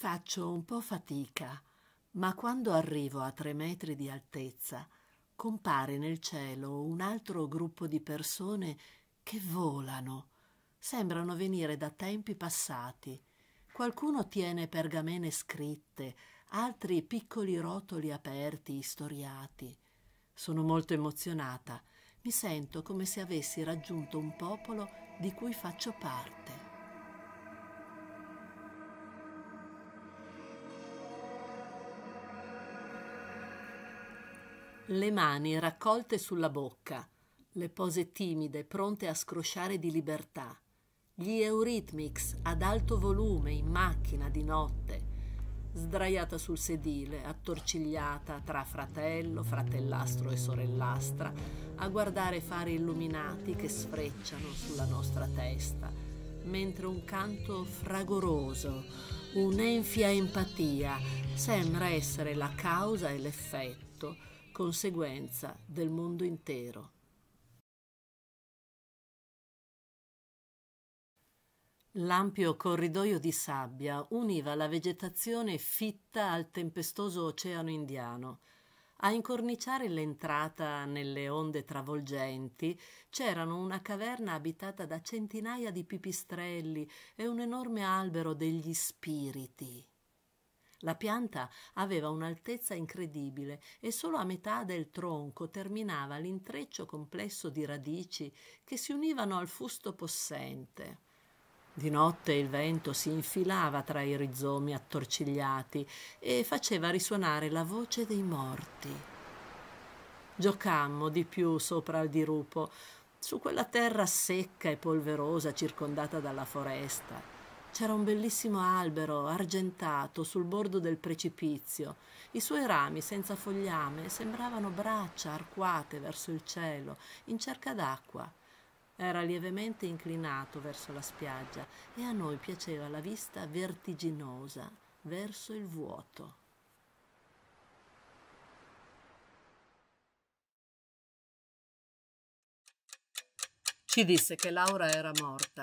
Faccio un po' fatica, ma quando arrivo a tre metri di altezza compare nel cielo un altro gruppo di persone che volano. Sembrano venire da tempi passati. Qualcuno tiene pergamene scritte, altri piccoli rotoli aperti, istoriati. Sono molto emozionata. Mi sento come se avessi raggiunto un popolo di cui faccio parte. Le mani raccolte sulla bocca, le pose timide pronte a scrosciare di libertà, gli Eurythmics ad alto volume in macchina di notte, sdraiata sul sedile, attorcigliata tra fratello, fratellastro e sorellastra, a guardare fari illuminati che sfrecciano sulla nostra testa, mentre un canto fragoroso, un'enfia empatia sembra essere la causa e l'effetto conseguenza del mondo intero. L'ampio corridoio di sabbia univa la vegetazione fitta al tempestoso oceano indiano. A incorniciare l'entrata nelle onde travolgenti c'erano una caverna abitata da centinaia di pipistrelli e un enorme albero degli spiriti. La pianta aveva un'altezza incredibile e solo a metà del tronco terminava l'intreccio complesso di radici che si univano al fusto possente. Di notte il vento si infilava tra i rizomi attorcigliati e faceva risuonare la voce dei morti. Giocammo di più sopra il dirupo, su quella terra secca e polverosa circondata dalla foresta c'era un bellissimo albero argentato sul bordo del precipizio. I suoi rami senza fogliame sembravano braccia arcuate verso il cielo, in cerca d'acqua. Era lievemente inclinato verso la spiaggia e a noi piaceva la vista vertiginosa verso il vuoto. Ci disse che Laura era morta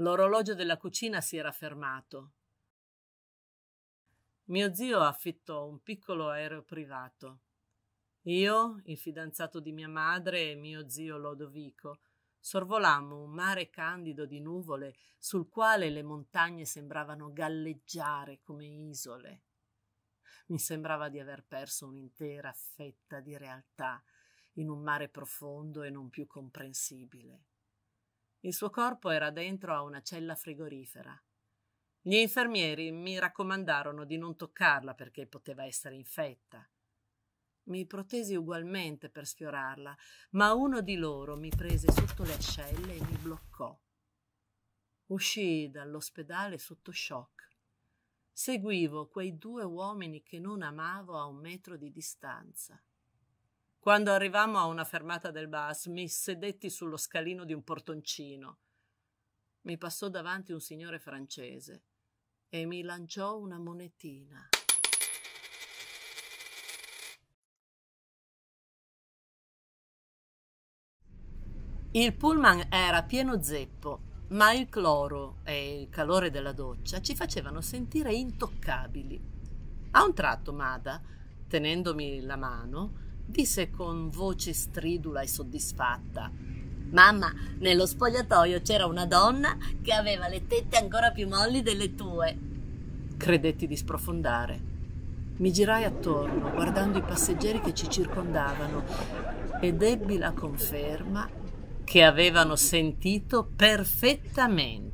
L'orologio della cucina si era fermato. Mio zio affittò un piccolo aereo privato. Io, il fidanzato di mia madre e mio zio Lodovico, sorvolammo un mare candido di nuvole sul quale le montagne sembravano galleggiare come isole. Mi sembrava di aver perso un'intera fetta di realtà in un mare profondo e non più comprensibile. Il suo corpo era dentro a una cella frigorifera. Gli infermieri mi raccomandarono di non toccarla perché poteva essere infetta. Mi protesi ugualmente per sfiorarla, ma uno di loro mi prese sotto le ascelle e mi bloccò. Uscii dall'ospedale sotto shock. Seguivo quei due uomini che non amavo a un metro di distanza. Quando arrivammo a una fermata del bus, mi sedetti sullo scalino di un portoncino. Mi passò davanti un signore francese e mi lanciò una monetina. Il pullman era pieno zeppo, ma il cloro e il calore della doccia ci facevano sentire intoccabili. A un tratto Mada, tenendomi la mano, disse con voce stridula e soddisfatta. Mamma, nello spogliatoio c'era una donna che aveva le tette ancora più molli delle tue. Credetti di sprofondare. Mi girai attorno, guardando i passeggeri che ci circondavano, ed ebbi la conferma che avevano sentito perfettamente.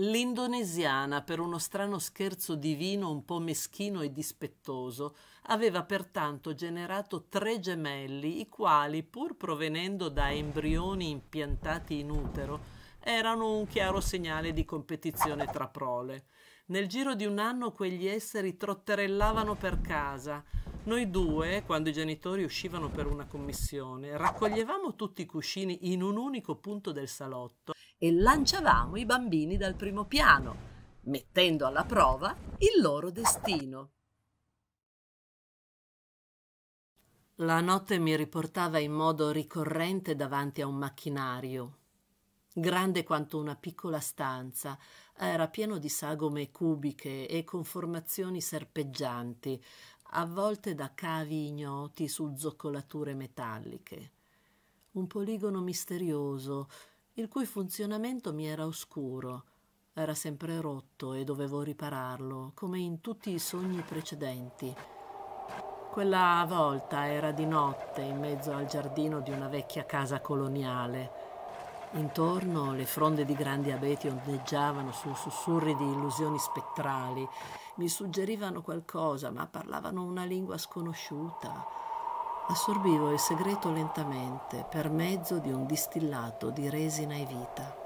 L'indonesiana, per uno strano scherzo divino un po' meschino e dispettoso, aveva pertanto generato tre gemelli, i quali, pur provenendo da embrioni impiantati in utero, erano un chiaro segnale di competizione tra prole. Nel giro di un anno quegli esseri trotterellavano per casa. Noi due, quando i genitori uscivano per una commissione, raccoglievamo tutti i cuscini in un unico punto del salotto e lanciavamo i bambini dal primo piano, mettendo alla prova il loro destino. La notte mi riportava in modo ricorrente davanti a un macchinario. grande quanto una piccola stanza, era pieno di sagome cubiche e conformazioni serpeggianti, avvolte da cavi ignoti su zoccolature metalliche. Un poligono misterioso, il cui funzionamento mi era oscuro. Era sempre rotto e dovevo ripararlo, come in tutti i sogni precedenti. Quella volta era di notte in mezzo al giardino di una vecchia casa coloniale. Intorno le fronde di grandi abeti ondeggiavano su sussurri di illusioni spettrali. Mi suggerivano qualcosa, ma parlavano una lingua sconosciuta. Assorbivo il segreto lentamente per mezzo di un distillato di resina e vita.